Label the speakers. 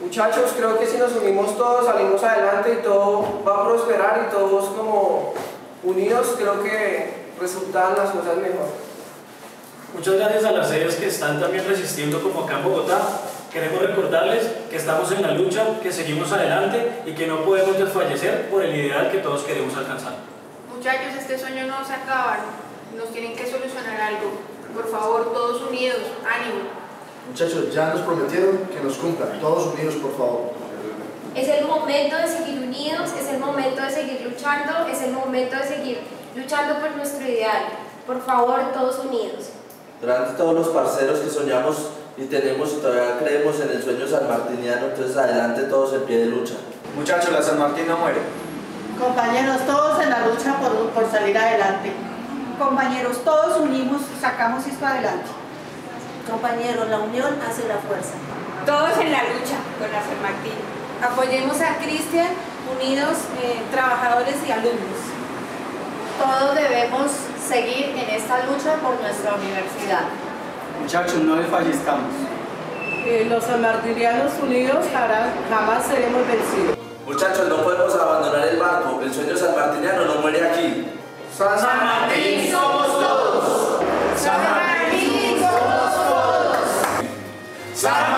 Speaker 1: Muchachos, creo que si nos unimos todos, salimos adelante y todo va a prosperar y todos como unidos creo que resultan las cosas mejor.
Speaker 2: Muchas gracias a las sedes que están también resistiendo como acá en Bogotá. Queremos recordarles que estamos en la lucha, que seguimos adelante y que no podemos desfallecer por el ideal que todos queremos alcanzar.
Speaker 3: Muchachos, este sueño no se acaba, nos tienen que solucionar algo. Por favor, todos unidos, ánimo.
Speaker 4: Muchachos, ya nos prometieron que nos cumplan. Todos unidos, por favor.
Speaker 5: Es el momento de seguir unidos, es el momento de seguir luchando, es el momento de seguir luchando por nuestro ideal. Por favor, todos unidos.
Speaker 6: Durante todos los parceros que soñamos y tenemos y todavía creemos en el sueño sanmartiniano, entonces adelante todos en pie de lucha.
Speaker 7: Muchachos, la San Martín no muere.
Speaker 8: Compañeros, todos en la lucha por, por salir adelante.
Speaker 9: Compañeros, todos unimos, sacamos esto adelante.
Speaker 10: Compañeros, la unión hace la fuerza.
Speaker 3: Todos en la lucha con la San Martín.
Speaker 11: Apoyemos a Cristian, unidos eh, trabajadores y alumnos.
Speaker 12: Todos debemos seguir en esta lucha por nuestra universidad.
Speaker 7: Muchachos, no desfallezcamos.
Speaker 8: Eh, los sanmartirianos unidos jamás seremos vencidos.
Speaker 6: Muchachos, no podemos abandonar el barco. El sueño sanmartiniano no muere aquí.
Speaker 1: San, San
Speaker 3: Martín somos todos. San Martín somos todos. San Martín.